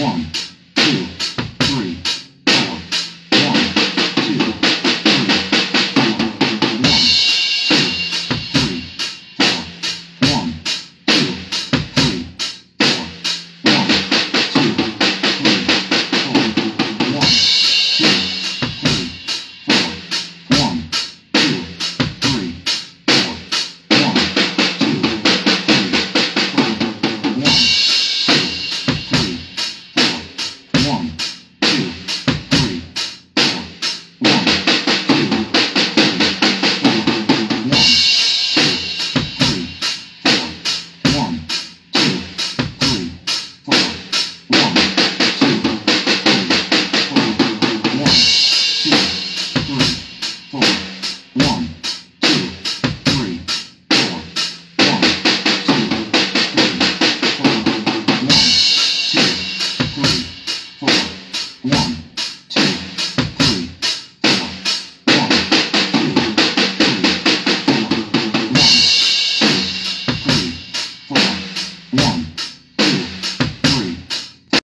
one. one.